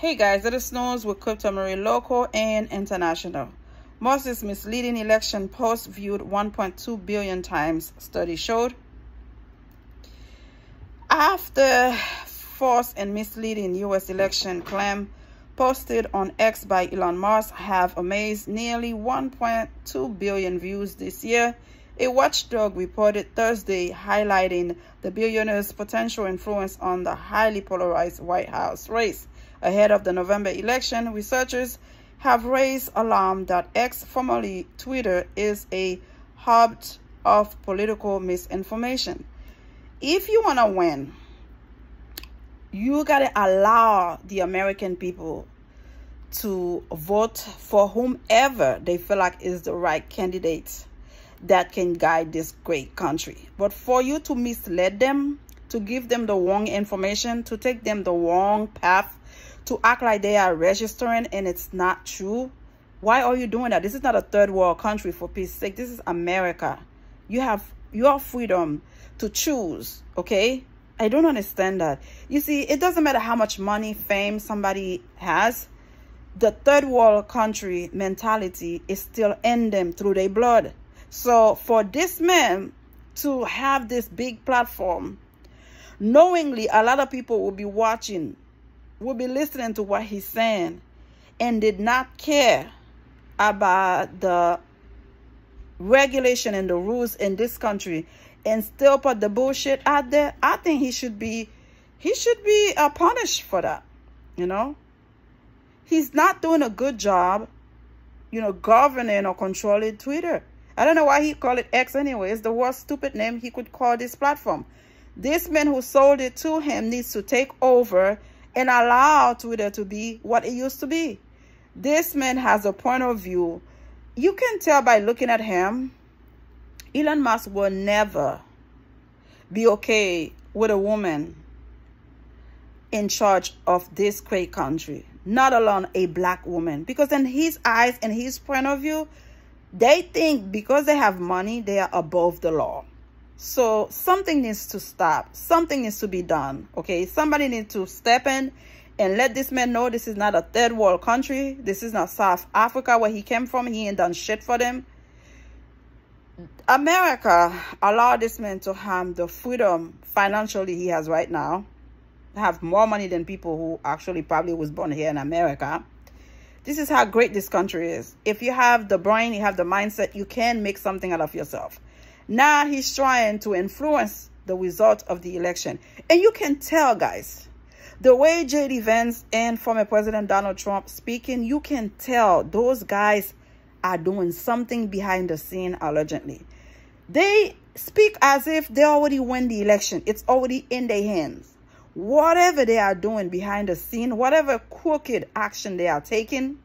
Hey guys, it is Snows with Crypto Marie Local and International. Musk's misleading election post viewed 1.2 billion times, study showed. After false and misleading U.S. election claim posted on X by Elon Musk have amazed nearly 1.2 billion views this year, a watchdog reported Thursday highlighting the billionaire's potential influence on the highly polarized White House race. Ahead of the November election, researchers have raised alarm that X, formerly Twitter, is a hub of political misinformation. If you want to win, you got to allow the American people to vote for whomever they feel like is the right candidate that can guide this great country. But for you to mislead them, to give them the wrong information, to take them the wrong path, to act like they are registering and it's not true. Why are you doing that? This is not a third world country for peace sake. This is America. You have your freedom to choose, okay? I don't understand that. You see, it doesn't matter how much money, fame somebody has. The third world country mentality is still in them through their blood. So for this man to have this big platform, knowingly a lot of people will be watching will be listening to what he's saying and did not care about the regulation and the rules in this country and still put the bullshit out there, I think he should be he should be uh, punished for that. You know? He's not doing a good job, you know, governing or controlling Twitter. I don't know why he called it X anyway. It's the worst stupid name he could call this platform. This man who sold it to him needs to take over and allow Twitter to be what it used to be. This man has a point of view. You can tell by looking at him, Elon Musk will never be okay with a woman in charge of this great country, not alone a black woman. Because in his eyes and his point of view, they think because they have money, they are above the law. So something needs to stop. Something needs to be done. Okay. Somebody needs to step in and let this man know this is not a third world country. This is not South Africa where he came from. He ain't done shit for them. America allowed this man to have the freedom financially he has right now. Have more money than people who actually probably was born here in America. This is how great this country is. If you have the brain, you have the mindset, you can make something out of yourself. Now he's trying to influence the result of the election. And you can tell, guys, the way J.D. Vance and former President Donald Trump speaking, you can tell those guys are doing something behind the scene allegedly. They speak as if they already won the election. It's already in their hands. Whatever they are doing behind the scene, whatever crooked action they are taking,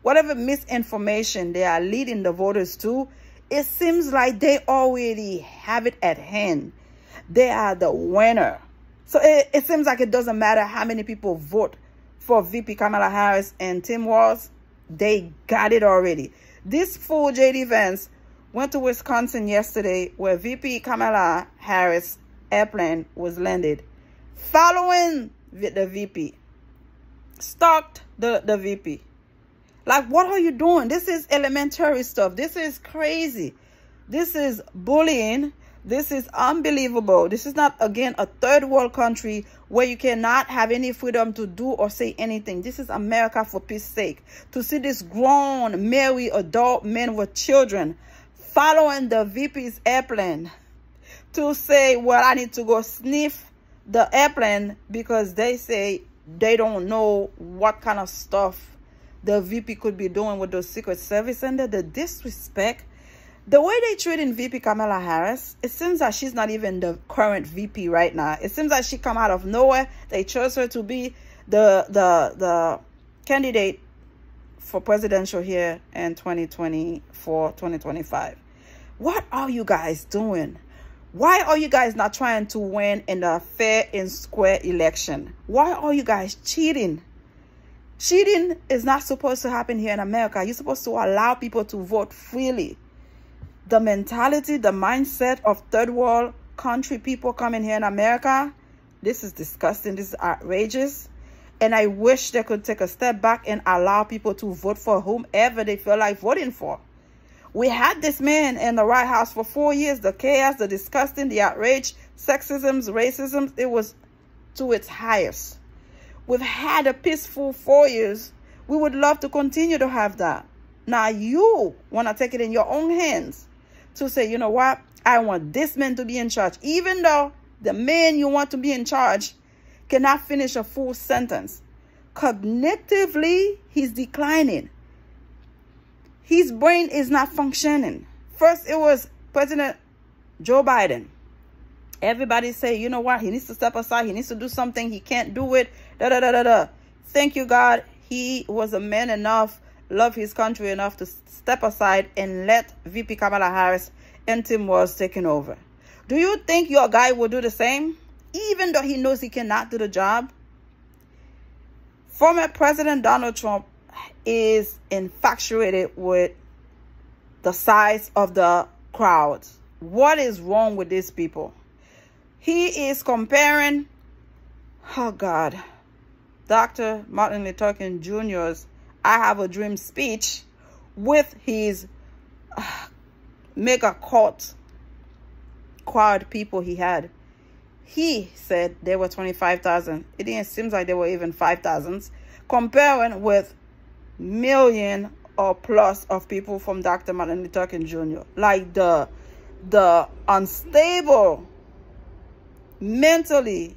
whatever misinformation they are leading the voters to, it seems like they already have it at hand. They are the winner. So it, it seems like it doesn't matter how many people vote for VP Kamala Harris and Tim Walz. They got it already. This fool, J.D. Vance, went to Wisconsin yesterday where VP Kamala Harris airplane was landed. Following the VP. Stalked the, the VP. Like, what are you doing? This is elementary stuff. This is crazy. This is bullying. This is unbelievable. This is not, again, a third world country where you cannot have any freedom to do or say anything. This is America for peace sake. To see this grown, married adult men with children following the VP's airplane to say, well, I need to go sniff the airplane because they say they don't know what kind of stuff the VP could be doing with the Secret Service and the disrespect. The way they treating VP Kamala Harris, it seems that she's not even the current VP right now. It seems that she come out of nowhere. They chose her to be the the the candidate for presidential here in 2024, 2025. What are you guys doing? Why are you guys not trying to win in a fair and square election? Why are you guys cheating? Cheating is not supposed to happen here in America. You're supposed to allow people to vote freely. The mentality, the mindset of third world country people coming here in America, this is disgusting. This is outrageous. And I wish they could take a step back and allow people to vote for whomever they feel like voting for. We had this man in the White House for four years. The chaos, the disgusting, the outrage, sexism, racism, it was to its highest. We've had a peaceful four years. We would love to continue to have that. Now you want to take it in your own hands to say, you know what? I want this man to be in charge. Even though the man you want to be in charge cannot finish a full sentence. Cognitively, he's declining. His brain is not functioning. First, it was President Joe Biden. Everybody say, you know what? He needs to step aside. He needs to do something. He can't do it. Da, da, da, da, da. Thank you, God. He was a man enough, love his country enough to step aside and let VP Kamala Harris and Tim Walz taking over. Do you think your guy will do the same? Even though he knows he cannot do the job? Former President Donald Trump is infatuated with the size of the crowd. What is wrong with these people? He is comparing, oh God, Dr. Martin Luther King Jr.'s I Have a Dream speech with his uh, mega cult crowd people he had. He said there were 25,000. It didn't seem like there were even 5,000. Comparing with million or plus of people from Dr. Martin Luther King Jr. Like the, the unstable mentally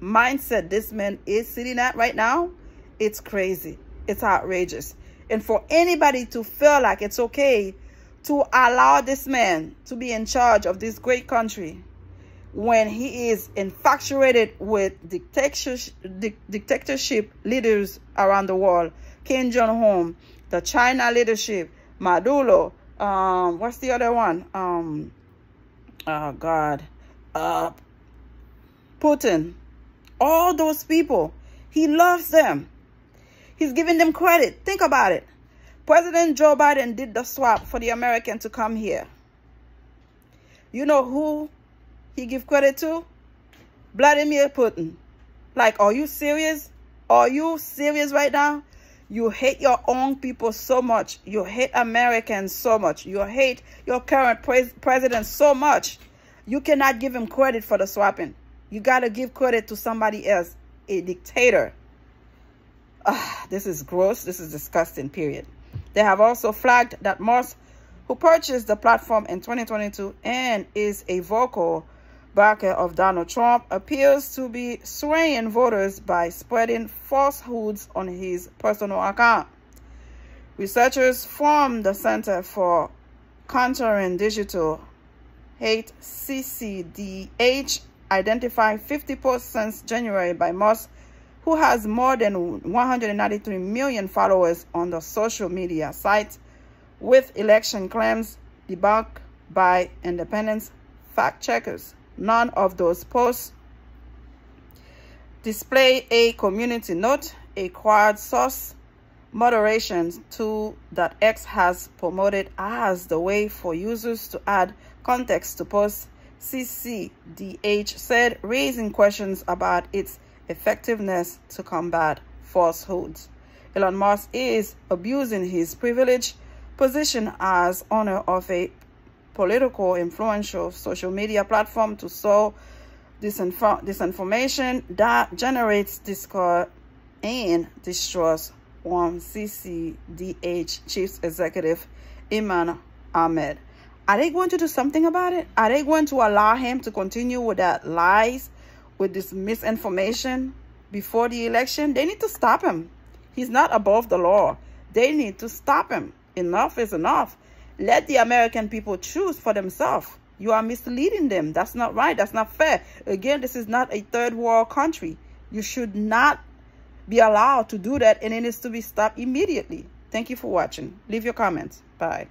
mindset this man is sitting at right now, it's crazy. It's outrageous. And for anybody to feel like it's okay to allow this man to be in charge of this great country when he is infatuated with dictatorship, dictatorship leaders around the world. Kim Jong-un, the China leadership, Maduro, um, what's the other one? Um, oh, God. Uh, Putin, all those people, he loves them. He's giving them credit. Think about it. President Joe Biden did the swap for the American to come here. You know who he give credit to? Vladimir Putin. Like, are you serious? Are you serious right now? You hate your own people so much. You hate Americans so much. You hate your current pres president so much. You cannot give him credit for the swapping. You got to give credit to somebody else, a dictator. Uh, this is gross. This is disgusting, period. They have also flagged that Musk, who purchased the platform in 2022 and is a vocal backer of Donald Trump, appears to be swaying voters by spreading falsehoods on his personal account. Researchers from the Center for Countering Digital Hate, CCDH, identified 50 posts since January by Musk, who has more than 193 million followers on the social media site, with election claims debunked by independent fact checkers. None of those posts display a community note, a crowdsourced moderation tool that X has promoted as the way for users to add context to posts CCDH said, raising questions about its effectiveness to combat falsehoods. Elon Musk is abusing his privileged position as owner of a political influential social media platform to sow disinf disinformation that generates discord and distrust one CCDH Chief Executive Imran Ahmed. Are they going to do something about it? Are they going to allow him to continue with that lies, with this misinformation before the election? They need to stop him. He's not above the law. They need to stop him. Enough is enough. Let the American people choose for themselves. You are misleading them. That's not right. That's not fair. Again, this is not a third world country. You should not be allowed to do that and it needs to be stopped immediately. Thank you for watching. Leave your comments. Bye.